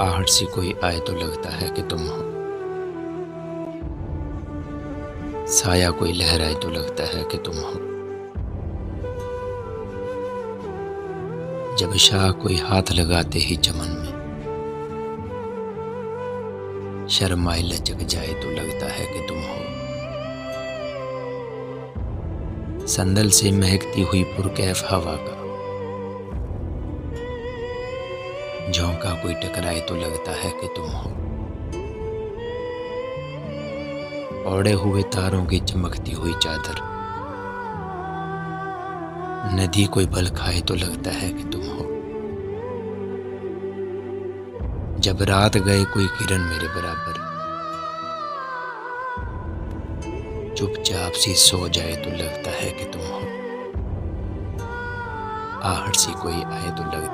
आहट सी कोई आए तो लगता है कि तुम हो। साया कोई लहराए तो लगता है कि तुम हो। जब शाह कोई हाथ लगाते ही चमन में शर्माए लचक जाए तो लगता है कि तुम हो। संदल से महकती हुई पुरकैफ हवा का झोंका कोई टकराए तो लगता है कि तुम हो। ओढ़े हुए तारों की चमकती हुई चादर। नदी कोई बल खाए तो लगता है कि तुम हो। जब रात गए कोई किरण मेरे बराबर। चुपचाप सी सो जाए तो लगता है कि तुम हो। आहट सी कोई आए तो लगता